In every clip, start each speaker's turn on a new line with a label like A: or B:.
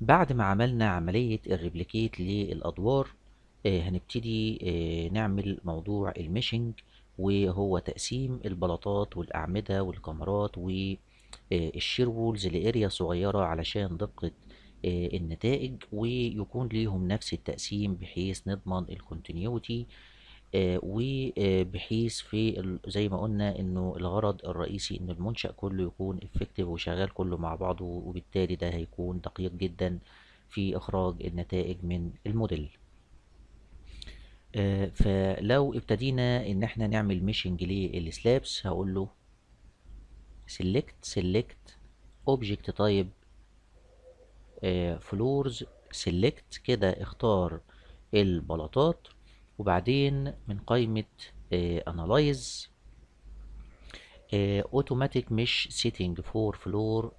A: بعد ما عملنا عملية ال replicate للأدوار آه، هنبتدي آه، نعمل موضوع ال meshing وهو تقسيم البلاطات والأعمدة والكمرات وال shear walls ل area صغيرة علشان دقة آه، النتائج ويكون ليهم نفس التقسيم بحيث نضمن ال continuity وبحيث في زي ما قلنا إنه الغرض الرئيسي إن المنشأ كله يكون effective وشغال كله مع بعضه وبالتالي ده هيكون دقيق جدا في إخراج النتائج من الموديل. آه، فلو ابتدينا إن إحنا نعمل meshing لل slabs هقول له select select object type floors select كده اختار البلاطات وبعدين من قائمة آه، analyze automatic mesh setting for floor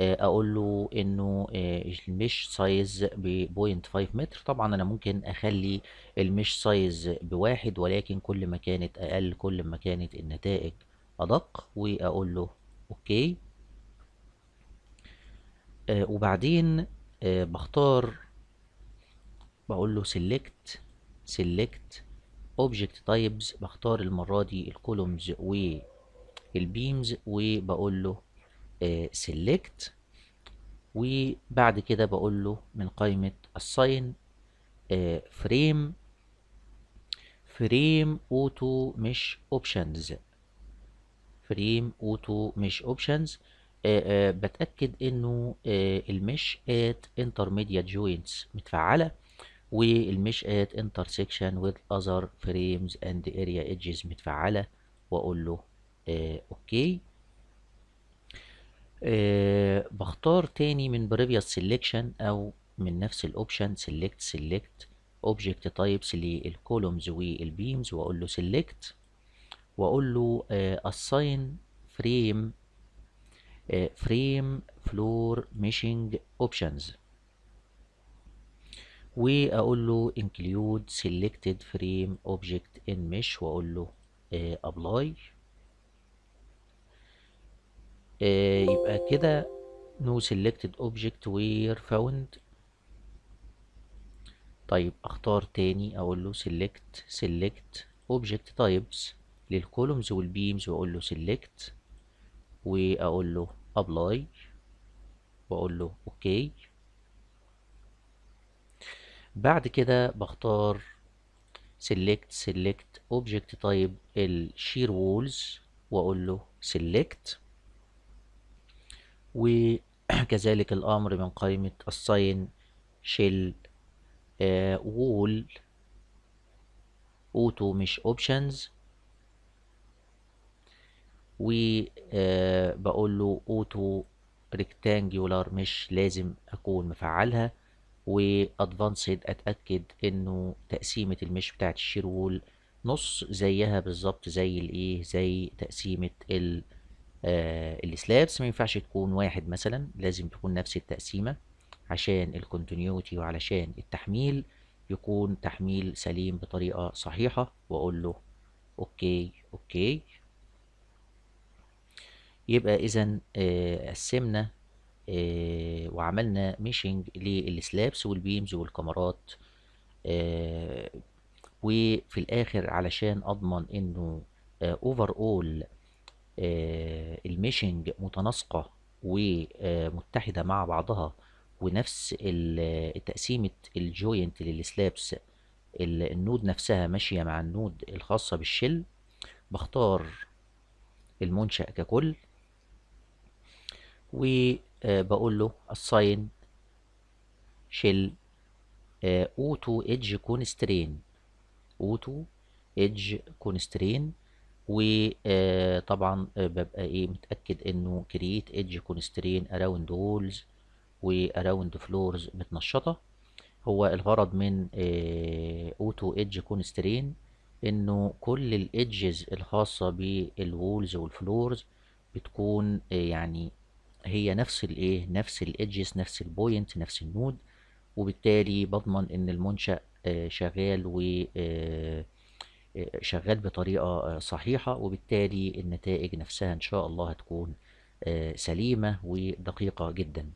A: أقول له إنه آه، ال mesh size ب 0.5 متر. طبعا أنا ممكن أخلي ال mesh size بواحد ولكن كل ما كانت أقل كل ما كانت النتائج أدق وأقول له OK. آه، وبعدين بختار بقول له select select object types بختار المرة دي ال columns والبيمز وبقول له آه، select. وبعد كده بقول له من قائمة assign frame. Frame auto مش options. Frame auto مش آه، بتأكد إنه آه، المش at intermediate joints متفعلة. والمش at intersection with other frames and area edges متفعلة واقول له آه، OK آه، بختار تاني من previous selection أو من نفس ال option select select object types لل columns وال beams واقول له select واقول له آه، assign frame آه، frame floor meshing options وأقول له include selected frame object in mesh وأقول له آه، apply آه، يبقى كده no selected object were found طيب أختار تاني أقول له select select object types لل columns وال beams وأقول له select وأقول له apply وأقول له okay okay. بعد كده بختار select select object type ال shear walls وأقول له select. وكذلك الأمر من قائمة assign shell آه wall auto mesh options. وبقول له auto rectangular mesh لازم أكون مفعلها. و advanced أتأكد إنه تقسيمة ال mesh بتاعت ال shear wall نص زيها بالظبط زي الإيه زي تقسيمة ال آه ال slabs. ما ينفعش تكون واحد مثلا لازم تكون نفس التقسيمة عشان ال continuity وعلشان التحميل يكون تحميل سليم بطريقة صحيحة. وأقول له okay okay. يبقى اذا آه قسمنا وعملنا meshing لل slabs وال beams والكمرات آه وفي الآخر علشان أضمن إنه overall ال meshing متناسقة ومتحدة مع بعضها ونفس تقسيمة ال joint لل slabs ال node نفسها ماشية مع ال node الخاصة بال shell بختار المنشأ ككل وبقول له assign shell auto edge constraint auto edge constraint وطبعا ببقى إيه متأكد انه create edge constraint around walls و around floors متنشطة هو الغرض من auto edge constraint انه كل ال edges الخاصة بال walls وال floors بتكون يعني هي نفس الإيه نفس ال edges نفس ال point نفس ال node وبالتالي بضمن إن المنشأ شغال و شغال بطريقة صحيحة وبالتالي النتائج نفسها إن شاء الله هتكون سليمة ودقيقة جدا.